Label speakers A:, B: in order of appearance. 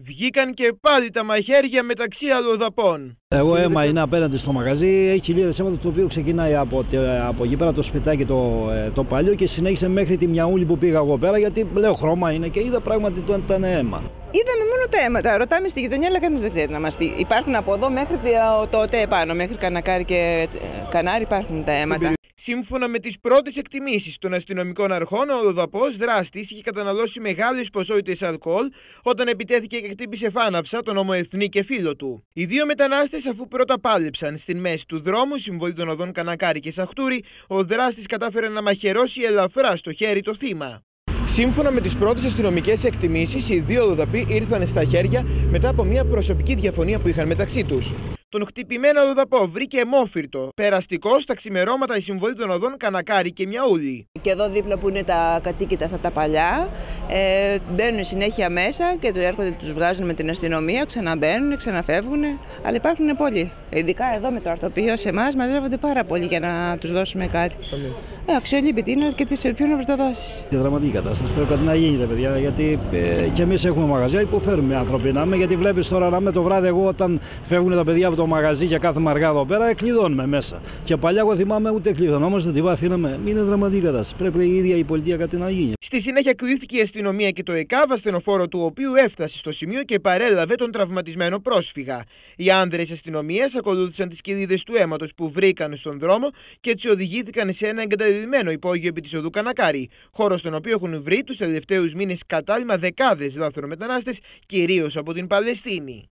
A: Βγήκαν και πάλι τα μαχαίρια μεταξύ αλλοδαπών.
B: Εγώ αίμα είναι απέναντι στο μαγαζί. Έχει χιλιάδε αίματο το οποίο ξεκινάει από, από εκεί πέρα το σπιτάκι το, ε, το παλιό και συνέχισε μέχρι τη μιαούλη που πήγα εγώ πέρα. Γιατί λέω χρώμα είναι και είδα πράγματι ότι ήταν αίμα.
C: Είδαμε μόνο τα αίματα. Ρωτάμε στη γειτονιά, αλλά κανείς δεν ξέρει να μας πει. Υπάρχουν από εδώ μέχρι τότε επάνω, μέχρι Κανακάρι και ε, Κανάρι υπάρχουν τα αίματα.
A: Σύμφωνα με τις πρώτες εκτιμήσεις των αστυνομικών αρχών, ο Λοδαπό δράστης είχε καταναλώσει μεγάλες ποσότητες αλκοόλ όταν επιτέθηκε και χτύπησε φάναυσα τον ομοεθνή και φίλο του. Οι δύο μετανάστες, αφού πρώτα πάλεψαν στην μέση του δρόμου, συμβολή των οδών Κανακάρη και Σαχτούρη, ο δράστης κατάφερε να μαχαιρώσει ελαφρά στο χέρι το θύμα. Σύμφωνα με τις πρώτες αστυνομικές εκτιμήσεις, οι δύο Λοδαποί ήρθαν στα χέρια μετά από μια προσωπική διαφωνία που είχαν μεταξύ τους. Τον χτυπημένο Λοδαπό βρήκε αιμόφυρτο. Περαστικό στα ξημερώματα η συμβολή των οδών Κανακάρη και Μιαούλη.
C: Και εδώ δίπλα που είναι τα κατοίκητα αυτά τα παλιά, ε, μπαίνουν συνέχεια μέσα και του έρχονται, τους βγάζουν με την αστυνομία, ξαναμπαίνουν, ξαναφεύγουν. Αλλά υπάρχουν πολλοί. Ειδικά εδώ με το αρτοπείο σε εμάς μαζεύονται πάρα πολύ για να τους δώσουμε κάτι. Ε, αξιολύπητη είναι και τις ποιον να το δώσει.
B: Και δραματική κατάσταση πρέπει κάτι να γίνει, παιδιά. Γιατί ε, και εμείς έχουμε μαγαζιά, υποφέρουμε άνθρωποι να Γιατί βλέπεις τώρα να με το βράδυ, εγώ όταν φεύγουν τα παιδιά από το μαγαζί και κάθε μαργά εδώ πέρα, κλειδώνουμε μέσα. Και παλιά εγώ θυμάμαι ούτε κλειδωνόμαστε, την αφήναμε. Μην είναι δραματική κατάσταση. Πρέπει η ίδια η πολιτεία κάτι να γίνει.
A: Στη συνέχεια κλείθηκε η αστυνομία και το ΕΚΑΒ, ασθενοφόρο του οποίου έφτασε στο σημείο και παρέλαβε τον τραυματισμένο πρόσφυγα. Οι άνδρες αστυνομίας ακολούθησαν τις κοιλίδε του αίματος που βρήκαν στον δρόμο και έτσι οδηγήθηκαν σε ένα εγκαταλειμμένο υπόγειο επί της οδού Κανακάρη, χώρο στον οποίο έχουν βρει τους τελευταίους μήνες κατάλημα δεκάδες λάθρομετανάστες, κυρίως από την Παλαιστίνη.